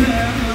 Yeah.